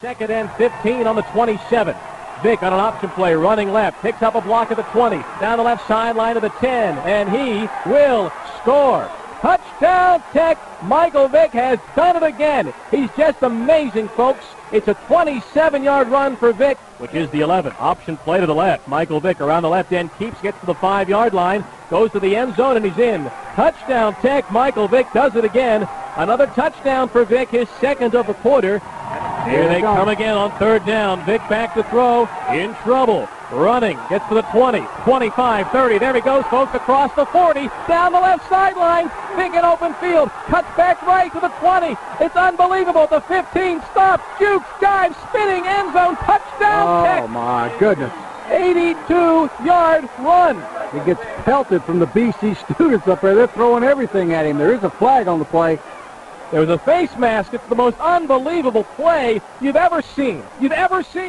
Second and 15 on the 27. Vick on an option play, running left, picks up a block at the 20, down the left sideline to the 10, and he will score. Touchdown Tech. Michael Vick has done it again. He's just amazing, folks. It's a 27-yard run for Vick, which is the 11. Option play to the left. Michael Vick around the left end keeps, gets to the five-yard line, goes to the end zone, and he's in. Touchdown Tech. Michael Vick does it again. Another touchdown for Vick, his second of the quarter. Here they come again on third down. Vick back to throw. In trouble. Running. Gets to the 20, 25, 30. There he goes, folks, across the 40. Down the left sideline. Big in open field. Cuts back right to the 20. It's unbelievable. The 15 stops. Jukes, dives, spinning, end zone. Touchdown, Oh, my goodness. 82-yard run. He gets pelted from the BC students up there. They're throwing everything at him. There is a flag on the play. There was a face mask. It's the most unbelievable play you've ever seen. You've ever seen.